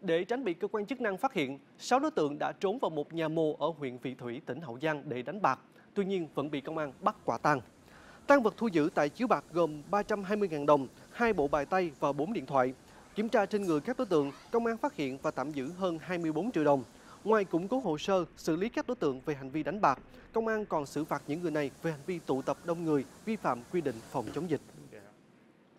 Để tránh bị cơ quan chức năng phát hiện, 6 đối tượng đã trốn vào một nhà mồ ở huyện Vị Thủy, tỉnh Hậu Giang để đánh bạc. Tuy nhiên vẫn bị công an bắt quả tang. Tăng vật thu giữ tại chiếu bạc gồm 320.000 đồng, hai bộ bài tay và 4 điện thoại. Kiểm tra trên người các đối tượng, công an phát hiện và tạm giữ hơn 24 triệu đồng. Ngoài củng cố hồ sơ, xử lý các đối tượng về hành vi đánh bạc, công an còn xử phạt những người này về hành vi tụ tập đông người, vi phạm quy định phòng chống dịch.